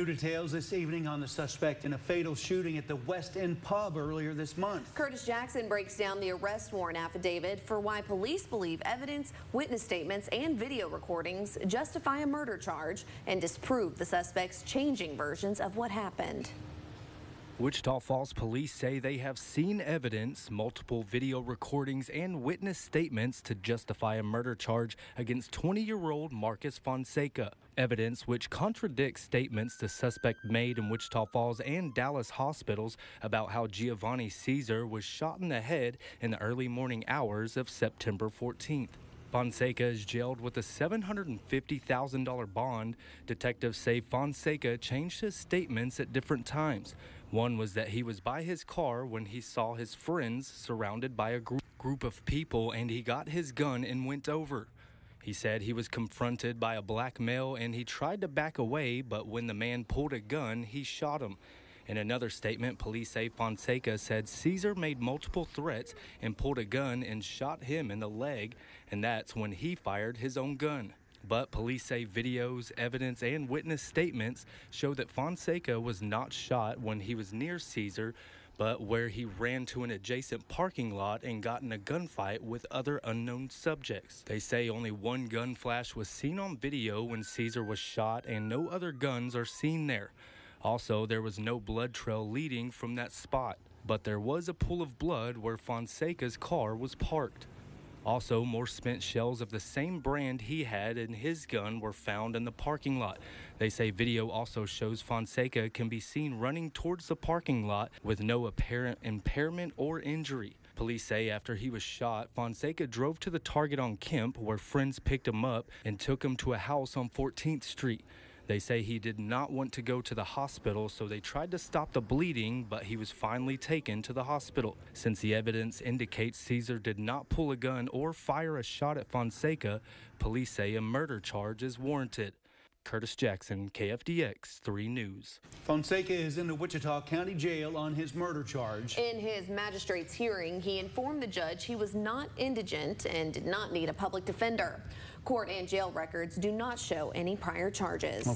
New details this evening on the suspect in a fatal shooting at the West End pub earlier this month. Curtis Jackson breaks down the arrest warrant affidavit for why police believe evidence, witness statements, and video recordings justify a murder charge and disprove the suspect's changing versions of what happened. Wichita Falls police say they have seen evidence, multiple video recordings, and witness statements to justify a murder charge against 20 year old Marcus Fonseca. Evidence which contradicts statements the suspect made in Wichita Falls and Dallas hospitals about how Giovanni Caesar was shot in the head in the early morning hours of September 14th. Fonseca is jailed with a $750,000 bond. Detectives say Fonseca changed his statements at different times. One was that he was by his car when he saw his friends surrounded by a group group of people and he got his gun and went over. He said he was confronted by a black male and he tried to back away, but when the man pulled a gun, he shot him. In another statement, police say Fonseca said Caesar made multiple threats and pulled a gun and shot him in the leg, and that's when he fired his own gun. But police say videos, evidence, and witness statements show that Fonseca was not shot when he was near Caesar, but where he ran to an adjacent parking lot and got in a gunfight with other unknown subjects. They say only one gun flash was seen on video when Caesar was shot, and no other guns are seen there. Also, there was no blood trail leading from that spot, but there was a pool of blood where Fonseca's car was parked. Also, more spent shells of the same brand he had in his gun were found in the parking lot. They say video also shows Fonseca can be seen running towards the parking lot with no apparent impairment or injury. Police say after he was shot, Fonseca drove to the target on Kemp where friends picked him up and took him to a house on 14th Street. They say he did not want to go to the hospital, so they tried to stop the bleeding, but he was finally taken to the hospital. Since the evidence indicates Caesar did not pull a gun or fire a shot at Fonseca, police say a murder charge is warranted. Curtis Jackson, KFDX 3 News. Fonseca is in the Wichita County Jail on his murder charge. In his magistrate's hearing, he informed the judge he was not indigent and did not need a public defender. Court and jail records do not show any prior charges.